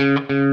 Mm-hmm.